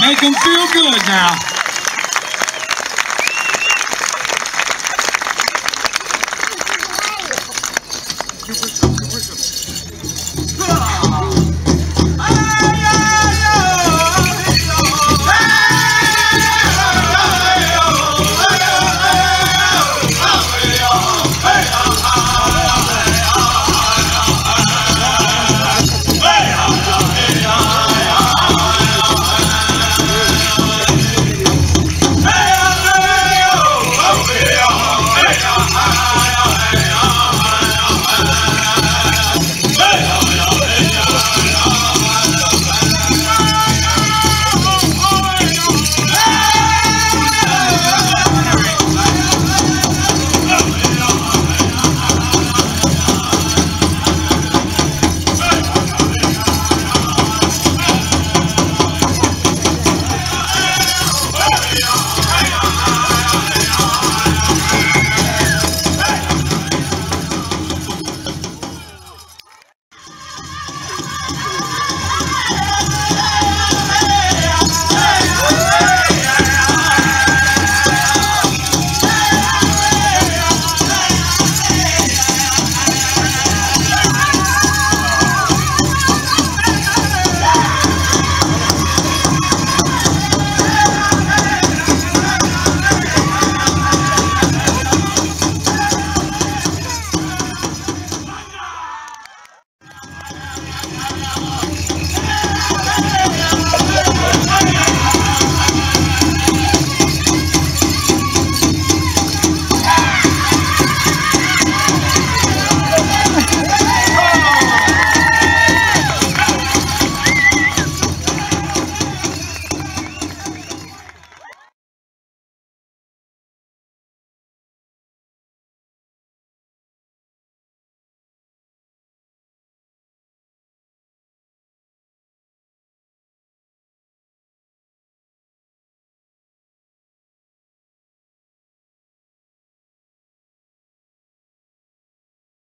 Make them feel good now.